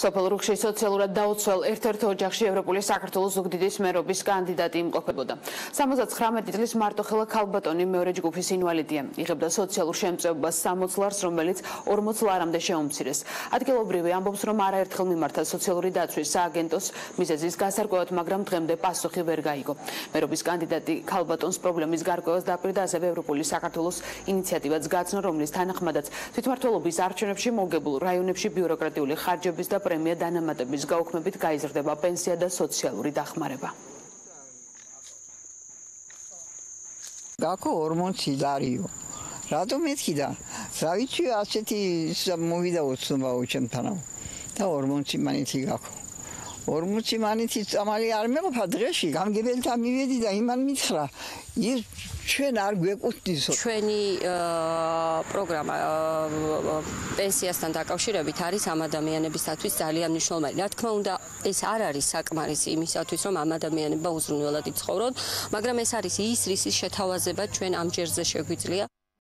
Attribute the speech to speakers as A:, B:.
A: სოფელ რუხში სოციალურად დაუცველ ერთ-ერთ ოჯახში ევროპული საქართველოს ზუგდიდის მერობის კანდიდატი იმყოფებოდა. 79 წლის მარტოხელა ქალბატონი მეორე ჯგუფის ინვალიდია. იღებდა სოციალურ შემწეობას 60 ლარს, რომელიც 40 ლარამდე შეუმცირეს. ადგილობრივი ამბობს, რომ არაერთხელ მიმართა სოციალური დაცვის სააგენტოს მიზეზის გასარკვევად, მაგრამ დღემდე პასუხი ვერ გაიგო. მერობის კანდიდატი ქალბატონს პრობლემის გარკვევას დაპირდა ასევე ევროპული საქართველოს ინიციატივაც გაცნო, რომლის თანახმადაც თვითმართველობის არჩევნებში მოგებულ რაიონებში ბიუროკრატიული ხარჯების და პრემია დანამატების გაუქმებით გაიზრდება პენსია და სოციალური დახმარება.
B: გაქო 40 ლარიო. რატომ მეთქი და რა ვიცი ასეთი მოვიდა უცნობაო ჩემთანავ. და 40 მანითი გაქო. 40 მანითი წამალი არ მეყოფა დღეში, გამგებელთან მივედი და იმან მითხრა, ის ჩვენ არ გვეკუთვნისო.
C: ჩვენი პროგრამა პენსიასთან დაკავშირებით არის ამ ადამიანებისათვის ძალიან მნიშვნელოვანი. რა თქმა უნდა, ეს არ არის საკმარისი იმისათვის, რომ ამ ადამიანებმა უზრუნველად იცხოვრონ, მაგრამ ეს არის ის რისის შეთავაზება ჩვენ ამ ჯერზე შეგვიძლია.